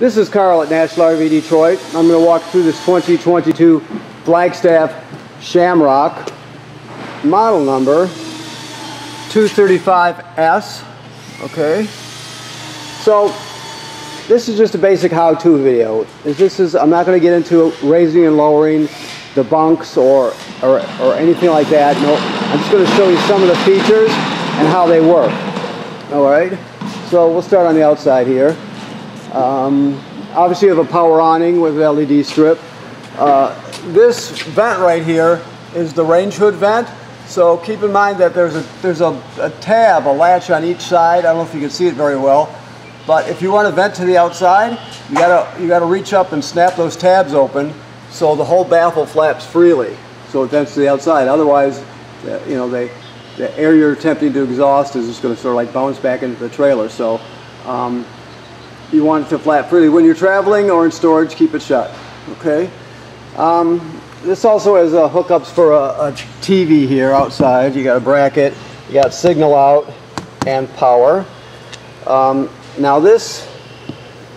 This is Karl at National RV Detroit. I'm going to walk through this 2022 Flagstaff Shamrock model number 235S. Okay. So this is just a basic how-to video. This is I'm not going to get into raising and lowering the bunks or, or or anything like that. No, I'm just going to show you some of the features and how they work. All right. So we'll start on the outside here. Um, obviously you have a power awning with LED strip. Uh, this vent right here is the range hood vent. So keep in mind that there's a there's a, a, tab, a latch on each side. I don't know if you can see it very well, but if you want to vent to the outside, you gotta you gotta reach up and snap those tabs open so the whole baffle flaps freely, so it vents to the outside. Otherwise, uh, you know they the air you're attempting to exhaust is just going to sort of like bounce back into the trailer. So um, you want it to flap freely. When you're traveling or in storage, keep it shut, okay? Um, this also has uh, hookups for a, a, TV here outside. You got a bracket, you got signal out and power. Um, now this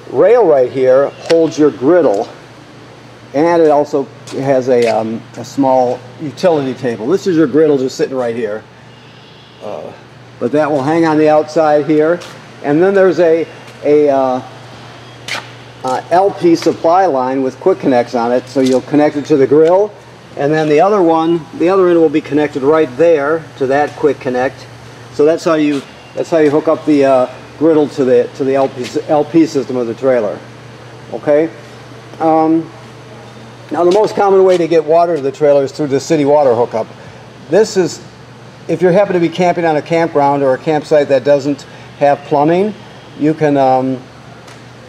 rail right here holds your griddle and it also has a, um, a small utility table. This is your griddle just sitting right here. Uh, but that will hang on the outside here. And then there's a a uh, uh, LP supply line with quick connects on it. So you'll connect it to the grill. And then the other one, the other end will be connected right there to that quick connect. So that's how you that's how you hook up the uh, griddle to the to the LP LP system of the trailer. Okay. Um, now the most common way to get water to the trailer is through the city water hookup. This is if you happen to be camping on a campground or a campsite that doesn't have plumbing, you can um,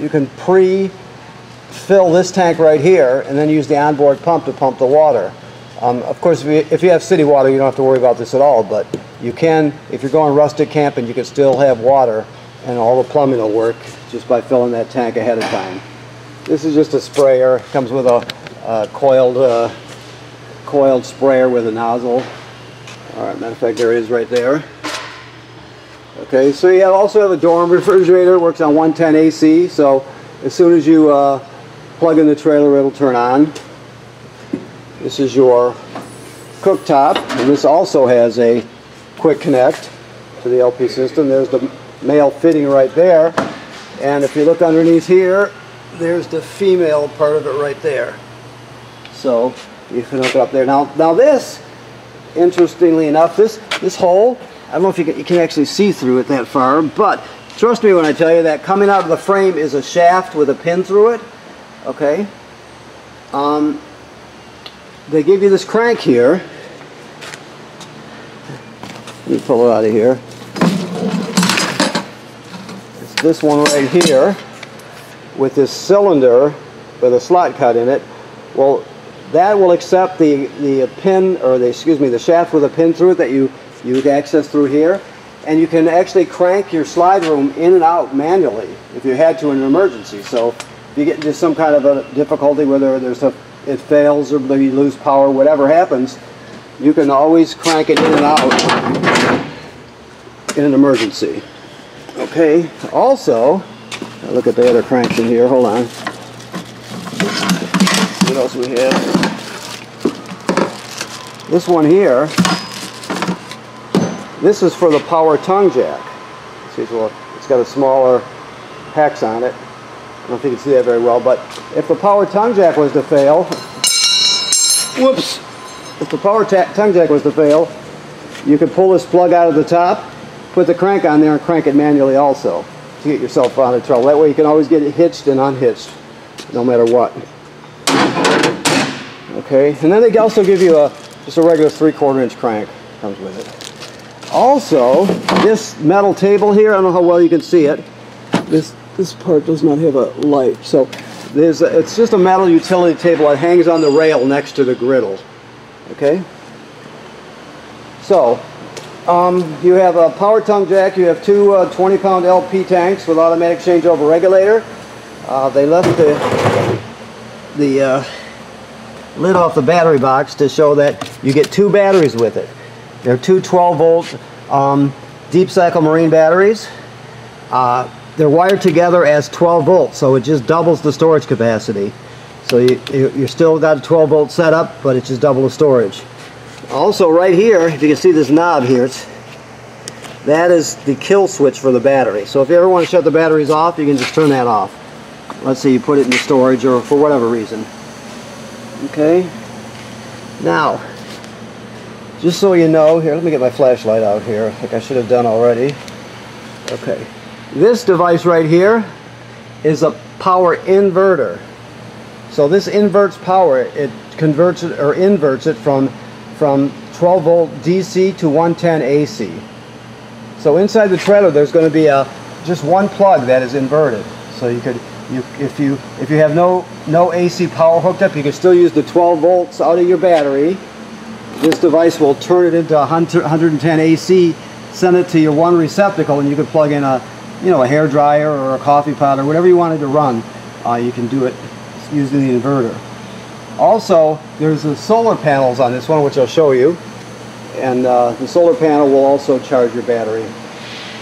you can pre-fill this tank right here and then use the onboard pump to pump the water. Um, of course, if you, if you have city water, you don't have to worry about this at all, but you can, if you're going rustic camping, you can still have water and all the plumbing will work just by filling that tank ahead of time. This is just a sprayer. It comes with a, a coiled, uh, coiled sprayer with a nozzle. All right, matter of fact, there is right there. Okay, so you also have a dorm refrigerator. It works on 110 AC, so as soon as you uh, plug in the trailer, it'll turn on. This is your cooktop, and this also has a quick connect to the LP system. There's the male fitting right there, and if you look underneath here, there's the female part of it right there. So you can hook it up there. Now, now this, interestingly enough, this this hole I don't know if you can, you can actually see through it that far, but trust me when I tell you that coming out of the frame is a shaft with a pin through it. Okay. Um, they give you this crank here. Let me pull it out of here. It's this one right here with this cylinder with a slot cut in it. Well, that will accept the the pin or the excuse me the shaft with a pin through it that you you would access through here and you can actually crank your slide room in and out manually if you had to in an emergency. So if you get into some kind of a difficulty, whether there's a it fails or maybe you lose power, whatever happens, you can always crank it in and out in an emergency. Okay, also, look at the other cranks in here, hold on. What else we have? This one here this is for the power tongue jack. See, it's got a smaller hex on it. I don't think you can see that very well, but if the power tongue jack was to fail, whoops, if the power tongue jack was to fail, you could pull this plug out of the top, put the crank on there and crank it manually also to get yourself out of trouble. That way you can always get it hitched and unhitched, no matter what. Okay, and then they also give you a just a regular three-quarter inch crank comes with it. Also, this metal table here, I don't know how well you can see it. This this part does not have a light. So there's a, it's just a metal utility table that hangs on the rail next to the griddle. Okay? So, um, you have a power tongue jack. You have two 20-pound uh, LP tanks with automatic changeover regulator. Uh, they left the, the uh, lid off the battery box to show that you get two batteries with it. They're two 12 volt um, deep cycle marine batteries. Uh, they're wired together as 12 volts, so it just doubles the storage capacity. So you, you, are still got a 12 volt setup, but it's just double the storage. Also right here, if you can see this knob here, that is the kill switch for the battery. So if you ever want to shut the batteries off, you can just turn that off. Let's say you put it in the storage or for whatever reason. Okay. Now, just so you know, here, let me get my flashlight out here, like I should have done already. Okay. This device right here is a power inverter. So this inverts power. It converts it or inverts it from from 12 volt DC to 110 AC. So inside the trailer there's going to be a just one plug that is inverted. So you could you if you if you have no no AC power hooked up, you can still use the 12 volts out of your battery. This device will turn it into 110 AC, send it to your one receptacle, and you can plug in a you know a hair dryer or a coffee pot or whatever you wanted to run. Uh, you can do it using the inverter. Also, there's the solar panels on this one, which I'll show you. And uh, the solar panel will also charge your battery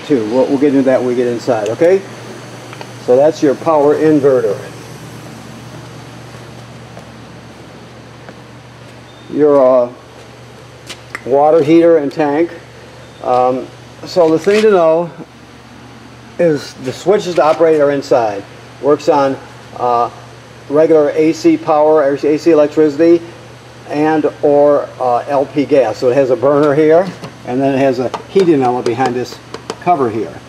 too. We'll, we'll get into that when we get inside, okay? So that's your power inverter. Your uh, water heater and tank. Um, so the thing to know is the switches to operate are inside. Works on uh, regular AC power, AC electricity, and or uh, LP gas. So it has a burner here, and then it has a heating element behind this cover here.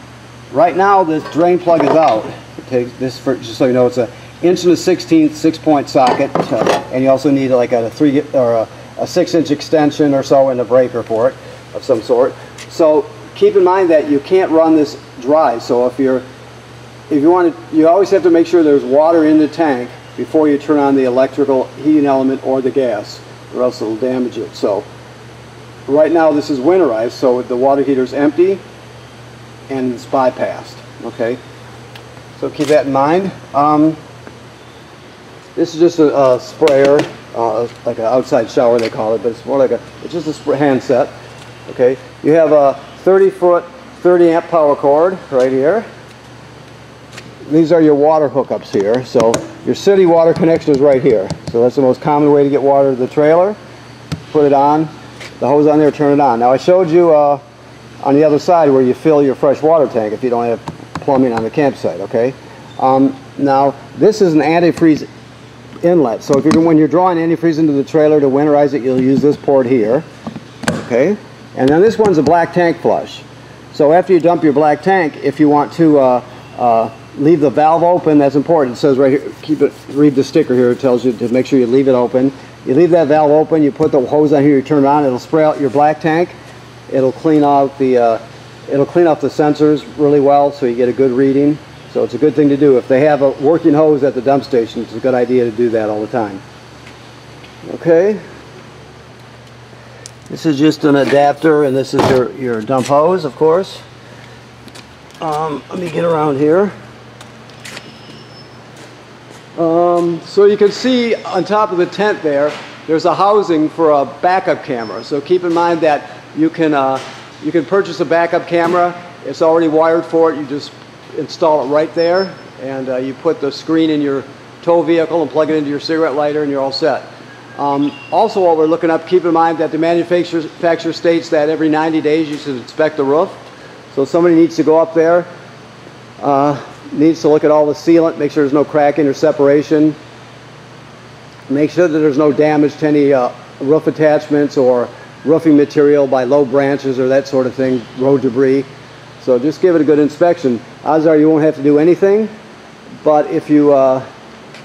Right now, this drain plug is out. This for, just so you know, it's an inch and a 16th six-point socket, uh, and you also need like a three or a, a six-inch extension or so and a breaker for it of some sort. So keep in mind that you can't run this dry. So if you're if you want to, you always have to make sure there's water in the tank before you turn on the electrical heating element or the gas or else it'll damage it. So right now this is winterized so the water heater is empty and it's bypassed. Okay, so keep that in mind. Um, this is just a, a sprayer, uh, like an outside shower they call it, but it's more like a, it's just a handset. Okay, you have a 30 foot, 30 amp power cord right here these are your water hookups here. So your city water connection is right here. So that's the most common way to get water to the trailer. Put it on, the hose on there, turn it on. Now I showed you uh, on the other side where you fill your fresh water tank if you don't have plumbing on the campsite, okay? Um, now this is an antifreeze inlet. So if you're, when you're drawing antifreeze into the trailer to winterize it, you'll use this port here, okay? And then this one's a black tank flush. So after you dump your black tank, if you want to uh, uh, leave the valve open. That's important. It says right here, keep it, read the sticker here. It tells you to make sure you leave it open. You leave that valve open, you put the hose on here, you turn it on, it'll spray out your black tank. It'll clean out the, uh, it'll clean off the sensors really well so you get a good reading. So it's a good thing to do. If they have a working hose at the dump station, it's a good idea to do that all the time. Okay. This is just an adapter and this is your, your dump hose, of course. Um, let me get around here. Um, so you can see on top of the tent there, there's a housing for a backup camera. So keep in mind that you can, uh, you can purchase a backup camera. It's already wired for it. You just install it right there and uh, you put the screen in your tow vehicle and plug it into your cigarette lighter and you're all set. Um, also while we're looking up, keep in mind that the manufacturer states that every 90 days you should inspect the roof. So somebody needs to go up there, uh, needs to look at all the sealant, make sure there's no cracking or separation. Make sure that there's no damage to any uh, roof attachments or roofing material by low branches or that sort of thing, road debris. So just give it a good inspection. Odds are you won't have to do anything, but if you uh,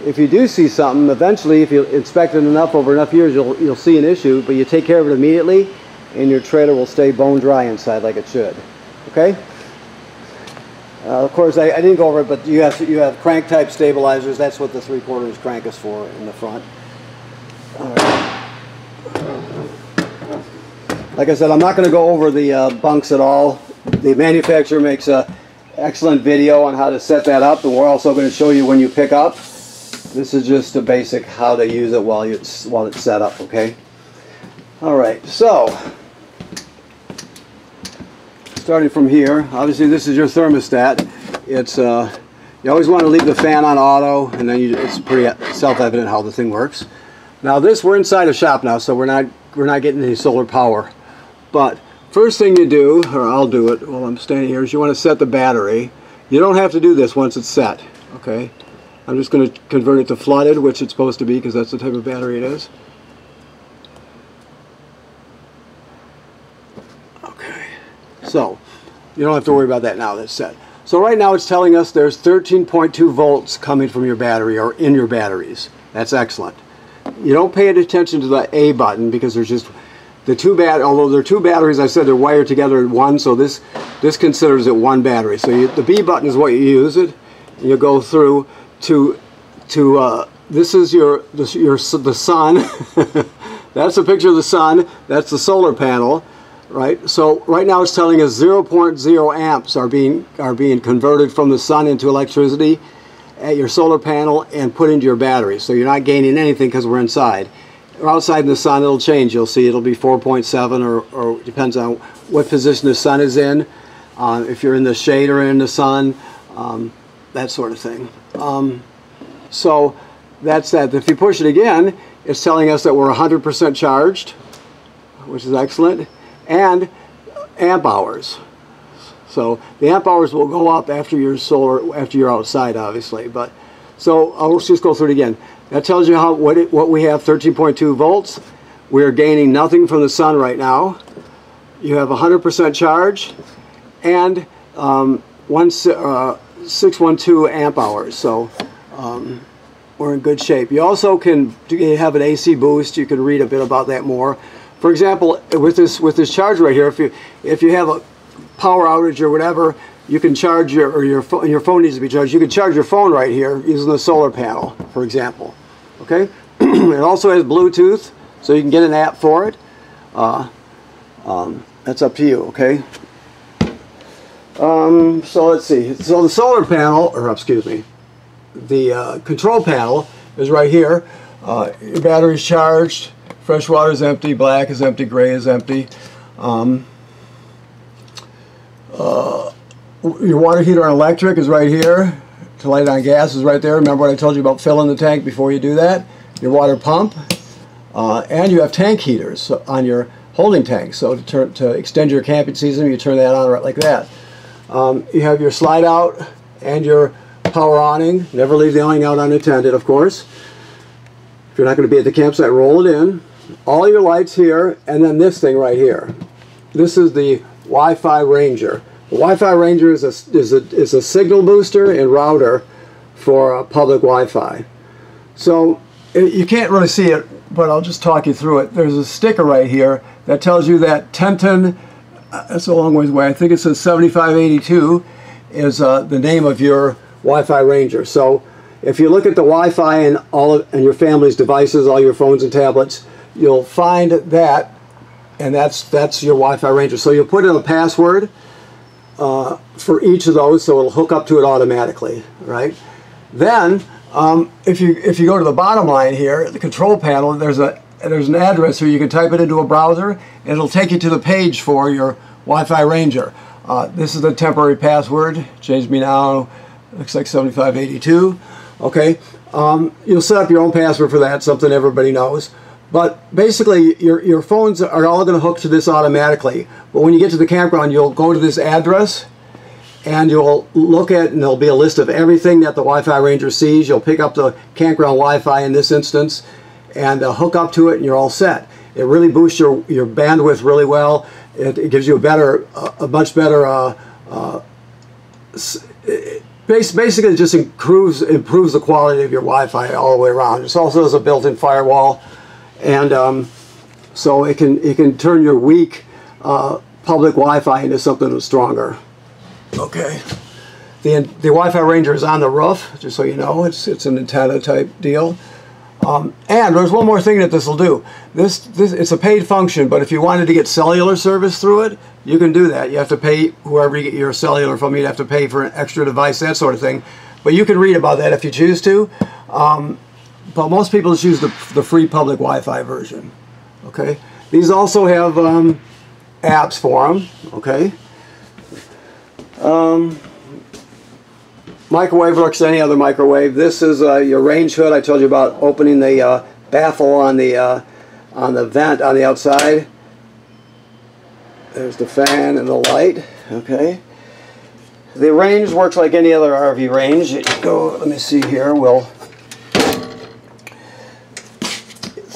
if you do see something, eventually, if you inspect it enough over enough years, you'll you'll see an issue. But you take care of it immediately, and your trailer will stay bone dry inside like it should. Okay. Uh, of course, I, I, didn't go over it, but you have you have crank type stabilizers. That's what the three quarters crank is for in the front. Like I said, I'm not going to go over the uh, bunks at all. The manufacturer makes a excellent video on how to set that up, and we're also going to show you when you pick up. This is just a basic how to use it while it's, while it's set up. Okay. All right. So starting from here, obviously this is your thermostat. it's uh, you always want to leave the fan on auto, and then you, it's pretty self-evident how the thing works. Now this, we're inside a shop now, so we're not we're not getting any solar power. But first thing you do, or I'll do it while I'm standing here, is you want to set the battery. You don't have to do this once it's set, okay? I'm just going to convert it to flooded, which it's supposed to be because that's the type of battery it is. Okay, so you don't have to worry about that now, that's set. So right now it's telling us there's 13.2 volts coming from your battery or in your batteries. That's excellent. You don't pay attention to the A button because there's just the two bat although there are two batteries I said they're wired together in one so this this considers it one battery. So you, the B button is what you use it you go through to to uh, this is your this, your the sun. That's a picture of the sun. That's the solar panel right? So right now it's telling us 0.0 amps are being are being converted from the sun into electricity at your solar panel and put into your battery. So you're not gaining anything because we're inside outside in the sun it'll change. You'll see it'll be 4.7 or, or depends on what position the sun is in. Uh, if you're in the shade or in the sun um, that sort of thing. Um, so that's that if you push it again it's telling us that we're 100% charged which is excellent and amp hours. So the amp hours will go up after your solar after you're outside obviously but so I'll just go through it again that tells you how what, it, what we have, 13.2 volts. We're gaining nothing from the sun right now. You have 100% charge and um, one, uh, 612 amp hours. So um, we're in good shape. You also can have an AC boost. You can read a bit about that more. For example, with this with this charge right here, if you if you have a power outage or whatever, you can charge your, or your, phone, your phone needs to be charged, you can charge your phone right here using the solar panel, for example. Okay? it also has Bluetooth, so you can get an app for it. Uh, um, that's up to you, okay? Um, so let's see. So the solar panel, or excuse me, the uh, control panel is right here. Uh, your battery's charged, fresh water is empty, black is empty, gray is empty. Um, uh, your water heater on electric is right here. To light on gas is right there. Remember what I told you about filling the tank before you do that? Your water pump. Uh, and you have tank heaters on your holding tank. So to, turn, to extend your camping season, you turn that on right like that. Um, you have your slide out and your power awning. Never leave the awning out unattended, of course. If you're not going to be at the campsite, roll it in. All your lights here, and then this thing right here. This is the Wi-Fi Ranger. Wi-Fi Ranger is a, is, a, is a signal booster and router for uh, public Wi-Fi. So you can't really see it, but I'll just talk you through it. There's a sticker right here that tells you that Tenton, uh, that's a long ways away, I think it says 7582 is uh, the name of your Wi-Fi Ranger. So if you look at the Wi-Fi and all of, and your family's devices, all your phones and tablets, you'll find that, and that's that's your Wi-Fi Ranger. So you'll put in a password, uh, for each of those so it'll hook up to it automatically right? Then um, if you if you go to the bottom line here the control panel there's a there's an address here you can type it into a browser and it'll take you to the page for your Wi-Fi Ranger. Uh, this is the temporary password change me now looks like 7582 okay? Um, you'll set up your own password for that something everybody knows but basically, your, your phones are all going to hook to this automatically. But when you get to the campground, you'll go to this address and you'll look at, and there'll be a list of everything that the Wi-Fi Ranger sees. You'll pick up the campground Wi-Fi in this instance and uh, hook up to it and you're all set. It really boosts your, your bandwidth really well. It, it gives you a better, a much better, uh, uh, basically it just improves, improves the quality of your Wi-Fi all the way around. It also has a built-in firewall and um, so it can it can turn your weak uh, public Wi-Fi into something stronger. Okay. The, the Wi-Fi Ranger is on the roof, just so you know. It's, it's an antenna type deal. Um, and there's one more thing that this will do. This, this It's a paid function, but if you wanted to get cellular service through it, you can do that. You have to pay, whoever you get your cellular from, you'd have to pay for an extra device, that sort of thing. But you can read about that if you choose to. Um, but most people just use the, the free public Wi-Fi version. Okay, these also have um, apps for them. Okay, um, microwave looks any other microwave. This is uh, your range hood. I told you about opening the uh, baffle on the uh, on the vent on the outside. There's the fan and the light. Okay. The range works like any other RV range. Go. Let me see here. We'll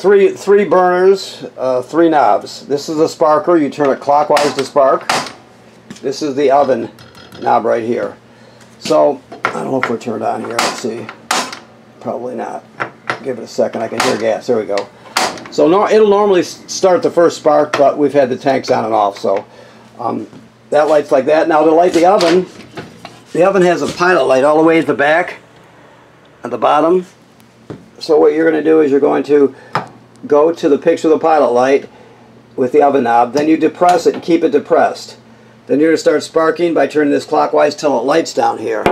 three three burners, uh, three knobs. This is a sparker. You turn it clockwise to spark. This is the oven knob right here. So I don't know if we're turned on here. Let's see. Probably not. Give it a second. I can hear gas. There we go. So no, it'll normally start the first spark, but we've had the tanks on and off. So um, that light's like that. Now to light the oven, the oven has a pilot light all the way at the back, at the bottom. So what you're going to do is you're going to go to the picture of the pilot light with the oven knob. Then you depress it and keep it depressed. Then you're going to start sparking by turning this clockwise till it lights down here.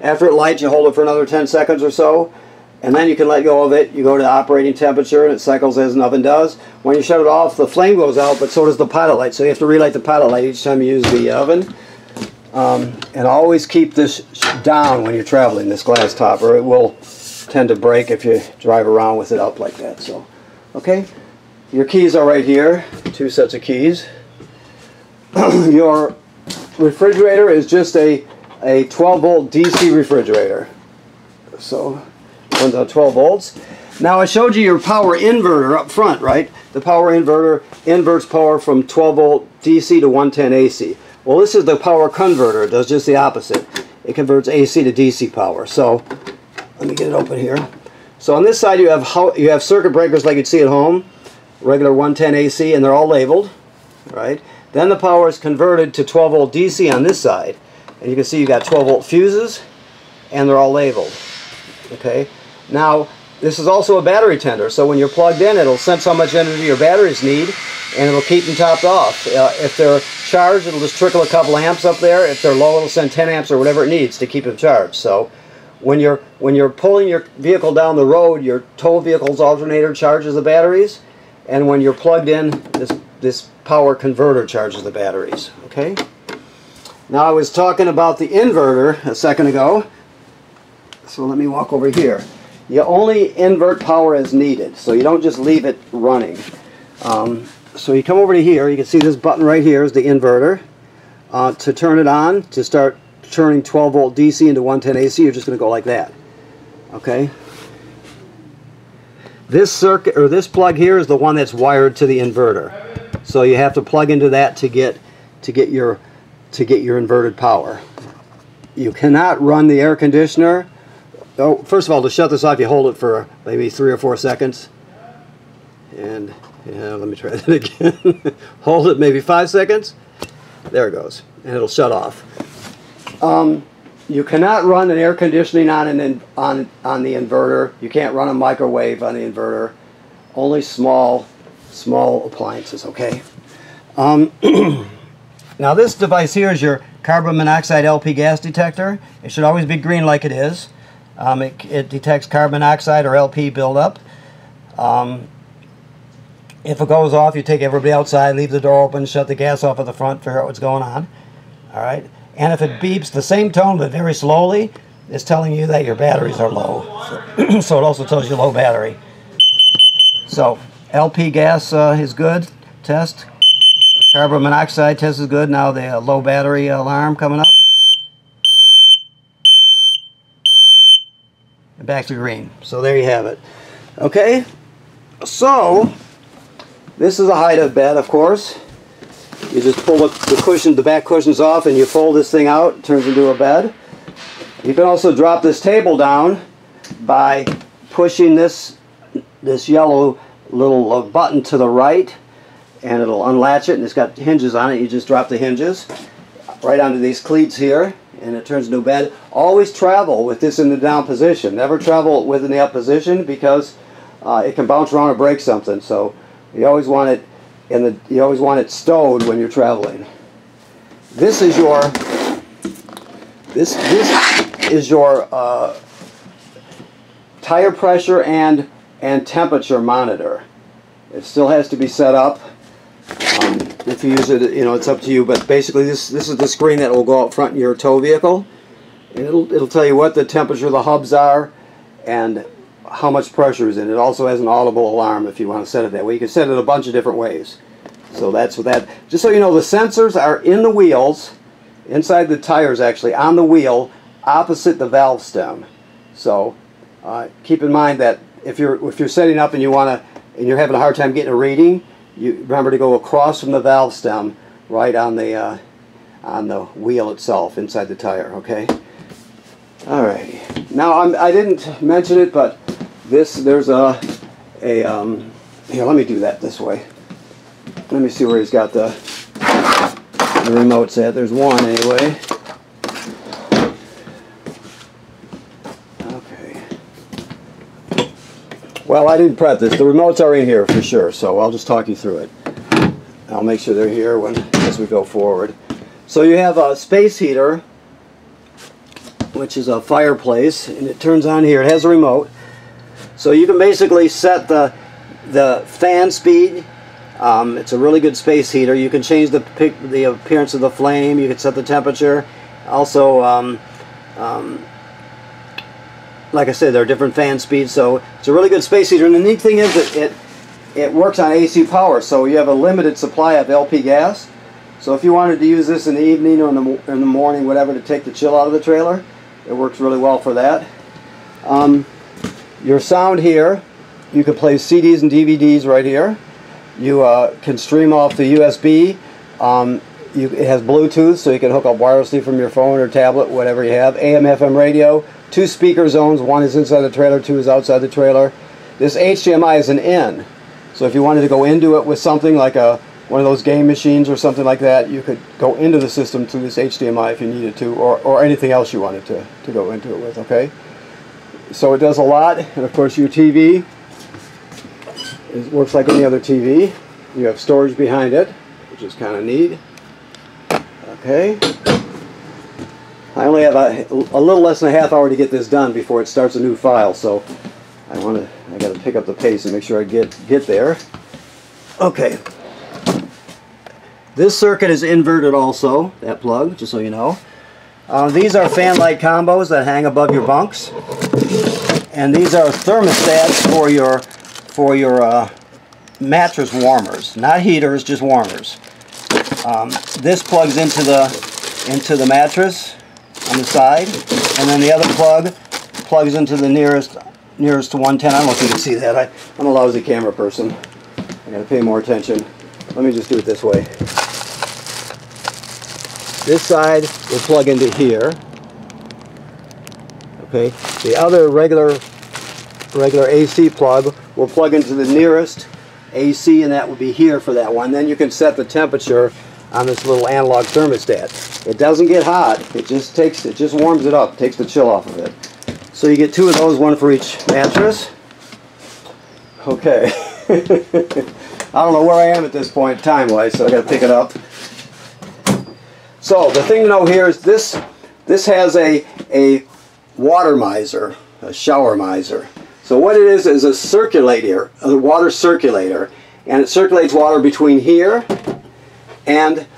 After it lights, you hold it for another 10 seconds or so, and then you can let go of it. You go to operating temperature, and it cycles as an oven does. When you shut it off, the flame goes out, but so does the pilot light. So you have to relight the pilot light each time you use the oven. Um, and always keep this down when you're traveling, this glass top, or it will tend to break if you drive around with it up like that. So, okay, your keys are right here, two sets of keys. your refrigerator is just a, a 12 volt DC refrigerator. So runs on 12 volts. Now I showed you your power inverter up front, right? The power inverter inverts power from 12 volt DC to 110 AC. Well this is the power converter, it does just the opposite. It converts AC to DC power. So let me get it open here. So on this side you have you have circuit breakers like you'd see at home, regular 110 AC, and they're all labeled, right? Then the power is converted to 12 volt DC on this side. And you can see you got 12 volt fuses and they're all labeled. Okay. Now this is also a battery tender so when you're plugged in it'll sense how much energy your batteries need and it'll keep them topped off. Uh, if they're charged it'll just trickle a couple amps up there. If they're low it'll send 10 amps or whatever it needs to keep them charged. So when you're when you're pulling your vehicle down the road your tow vehicle's alternator charges the batteries and when you're plugged in this this power converter charges the batteries. Okay. Now I was talking about the inverter a second ago. So let me walk over here. You only invert power as needed. So you don't just leave it running. Um, so you come over to here. You can see this button right here is the inverter. Uh, to turn it on, to start turning 12 volt DC into 110 AC, you're just going to go like that. Okay. This circuit or this plug here is the one that's wired to the inverter. So you have to plug into that to get to get your to get your inverted power. You cannot run the air conditioner. Oh, first of all, to shut this off, you hold it for maybe three or four seconds. And yeah, let me try that again. hold it maybe five seconds. There it goes, and it'll shut off. Um, you cannot run an air conditioning on an on on the inverter. You can't run a microwave on the inverter. Only small small appliances, okay? Um, now this device here is your carbon monoxide LP gas detector. It should always be green like it is. Um, it, it, detects carbon monoxide or LP buildup. Um, if it goes off, you take everybody outside, leave the door open, shut the gas off at the front, figure out what's going on. All right. And if it beeps the same tone but very slowly, it's telling you that your batteries are low. So, so it also tells you low battery. So LP gas uh, is good, test. Carbon monoxide test is good. Now the uh, low battery alarm coming up. And back to green. So there you have it. Okay, so this is a hide-up bed, of course. You just pull the, the cushion, the back cushions off, and you fold this thing out. It turns into a bed. You can also drop this table down by pushing this this yellow little uh, button to the right and it'll unlatch it and it's got hinges on it. You just drop the hinges right onto these cleats here and it turns into a bed. Always travel with this in the down position. Never travel with in the up position because uh, it can bounce around or break something. So you always want it in the you always want it stowed when you're traveling. This is your this this is your uh, tire pressure and and temperature monitor. It still has to be set up. Um, if you use it, you know, it's up to you. But basically, this this is the screen that will go out front in your tow vehicle. and it'll, it'll tell you what the temperature of the hubs are and how much pressure is in it. It also has an audible alarm if you want to set it that way. You can set it a bunch of different ways. So that's what that, just so you know, the sensors are in the wheels, inside the tires actually, on the wheel, opposite the valve stem. So uh, keep in mind that if you're, if you're setting up and you want to, and you're having a hard time getting a reading, you remember to go across from the valve stem right on the, uh, on the wheel itself, inside the tire, okay? Alrighty. Now, I'm, I didn't mention it, but this, there's a, a um, here, let me do that this way. Let me see where he's got the, the remotes at. There's one anyway. Okay. Well, I didn't prep this. The remotes are in here for sure, so I'll just talk you through it. I'll make sure they're here when as we go forward. So you have a space heater, which is a fireplace, and it turns on here. It has a remote. So you can basically set the the fan speed. Um, it's a really good space heater. You can change the the appearance of the flame. You can set the temperature. Also, um, um, like I said, there are different fan speeds. So it's a really good space heater. And the neat thing is that it it works on AC power. So you have a limited supply of LP gas. So if you wanted to use this in the evening or in the, in the morning, whatever, to take the chill out of the trailer, it works really well for that. Um, your sound here, you can play CDs and DVDs right here. You uh, can stream off the USB. Um, you, it has Bluetooth, so you can hook up wirelessly from your phone or tablet, whatever you have. AM, FM radio, two speaker zones. One is inside the trailer, two is outside the trailer. This HDMI is an in. So if you wanted to go into it with something like a one of those game machines or something like that, you could go into the system through this HDMI if you needed to, or, or anything else you wanted to, to go into it with, okay? So it does a lot, and of course your TV it works like any other TV. You have storage behind it, which is kind of neat. Okay. I only have a, a little less than a half hour to get this done before it starts a new file, so I want to, I got to pick up the pace and make sure I get, get there. Okay. This circuit is inverted also, that plug, just so you know. Uh, these are fan light combos that hang above your bunks. And these are thermostats for your for your uh, mattress warmers. Not heaters, just warmers. Um, this plugs into the into the mattress on the side, and then the other plug plugs into the nearest nearest to 110. I don't know if you can see that. I, I'm a lousy camera person. I gotta pay more attention. Let me just do it this way. This side will plug into here. Okay. The other regular regular AC plug will plug into the nearest AC and that will be here for that one. Then you can set the temperature on this little analog thermostat. It doesn't get hot. It just takes it just warms it up, takes the chill off of it. So you get two of those, one for each mattress. Okay. I don't know where I am at this point time-wise, so I got to pick it up. So the thing to know here is this this has a a water miser, a shower miser. So what it is is a circulator, a water circulator, and it circulates water between here and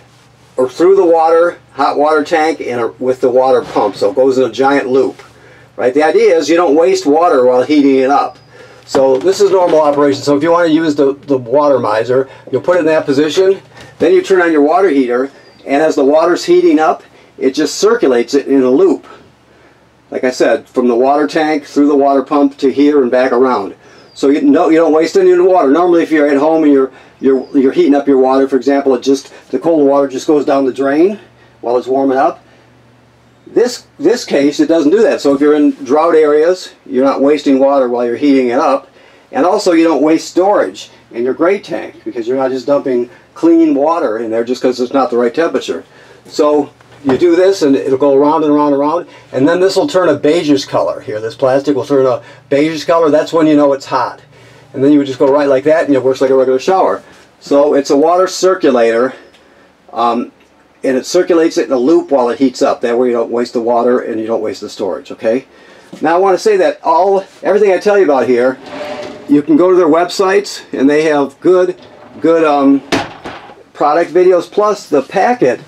or through the water hot water tank and with the water pump. So it goes in a giant loop. Right? The idea is you don't waste water while heating it up. So this is normal operation. So if you want to use the, the water miser, you'll put it in that position, then you turn on your water heater, and as the water's heating up, it just circulates it in a loop. Like I said, from the water tank through the water pump to here and back around. So you know you don't waste any of the water. Normally, if you're at home and you're you're you're heating up your water, for example, it just the cold water just goes down the drain while it's warming up. This this case, it doesn't do that. So if you're in drought areas, you're not wasting water while you're heating it up, and also you don't waste storage in your gray tank because you're not just dumping clean water in there just because it's not the right temperature. So you do this and it'll go around and around and around and then this will turn a beigeish color here. This plastic will turn a beigeish color. That's when you know it's hot. And then you would just go right like that and it works like a regular shower. So it's a water circulator um, and it circulates it in a loop while it heats up. That way you don't waste the water and you don't waste the storage, okay? Now I want to say that all everything I tell you about here, you can go to their websites and they have good, good um, product videos plus the packet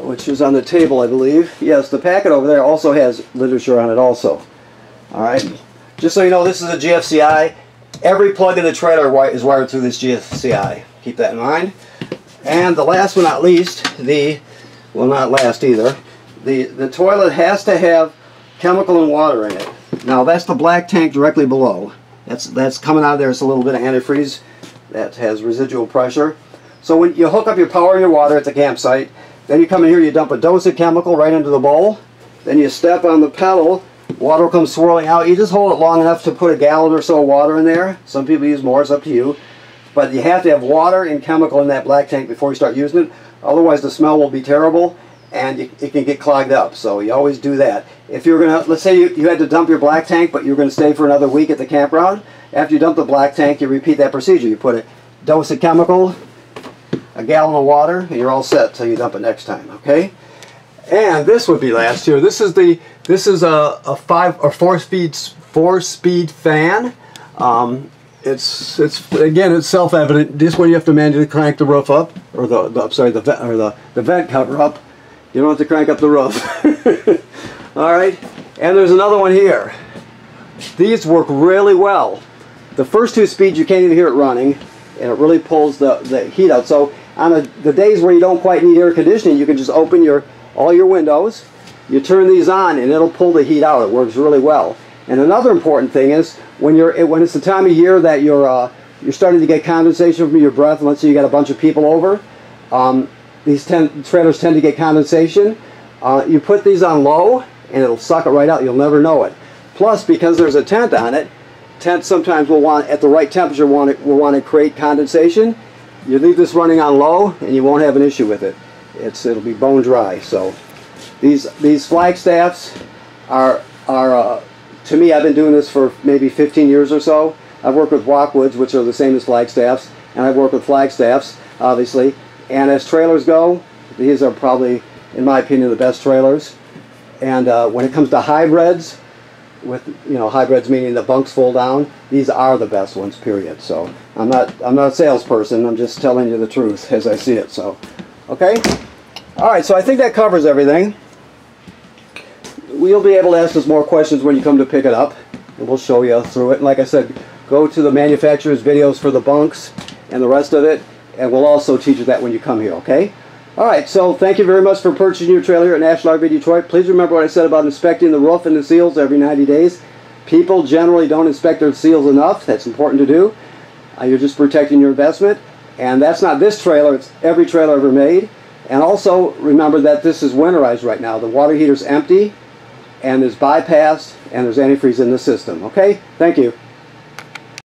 which is on the table, I believe. Yes, the packet over there also has literature on it also. All right. Just so you know, this is a GFCI. Every plug in the trailer is wired through this GFCI. Keep that in mind. And the last but not least, the, well not last either, the, the toilet has to have chemical and water in it. Now that's the black tank directly below. That's, that's coming out of there. It's a little bit of antifreeze that has residual pressure. So when you hook up your power and your water at the campsite, then you come in here, you dump a dose of chemical right into the bowl, then you step on the pedal, water will come swirling out. You just hold it long enough to put a gallon or so of water in there. Some people use more, it's up to you. But you have to have water and chemical in that black tank before you start using it. Otherwise the smell will be terrible and it can get clogged up. So you always do that. If you're going to, let's say you, you had to dump your black tank, but you're going to stay for another week at the campground. After you dump the black tank, you repeat that procedure. You put a dose of chemical, a gallon of water, and you're all set till you dump it next time, okay? And this would be last year. This is the this is a, a five or four speed four speed fan. Um, it's it's again it's self-evident. This one you have to manually crank the roof up, or the, the sorry the vent or the the vent cover up. You don't have to crank up the roof. All right, and there's another one here. These work really well. The first two speeds you can't even hear it running, and it really pulls the the heat out. So on the, the days where you don't quite need air conditioning, you can just open your all your windows. You turn these on, and it'll pull the heat out. It works really well. And another important thing is when you're when it's the time of year that you're uh, you're starting to get condensation from your breath. Let's say you got a bunch of people over. Um, these ten, trailers tend to get condensation. Uh, you put these on low, and it'll suck it right out. You'll never know it. Plus, because there's a tent on it, tent sometimes will want at the right temperature want it, will want to create condensation. You leave this running on low, and you won't have an issue with it. It's it'll be bone dry. So these these Flagstaffs are are uh, to me, I've been doing this for maybe 15 years or so. I've worked with Rockwoods, which are the same as Flagstaffs, and I've worked with Flagstaffs, obviously. And as trailers go, these are probably, in my opinion, the best trailers. And uh, when it comes to hybrids, with you know hybrids meaning the bunks fold down, these are the best ones. Period. So I'm not I'm not a salesperson. I'm just telling you the truth as I see it. So, okay. All right. So I think that covers everything we'll be able to ask us more questions when you come to pick it up and we'll show you through it and like I said go to the manufacturer's videos for the bunks and the rest of it and we'll also teach you that when you come here okay alright so thank you very much for purchasing your trailer at National RV Detroit. Please remember what I said about inspecting the roof and the seals every 90 days. People generally don't inspect their seals enough. That's important to do. Uh, you're just protecting your investment. And that's not this trailer. It's every trailer ever made. And also remember that this is winterized right now. The water heater's empty and there's bypass and there's antifreeze in the system. Okay? Thank you.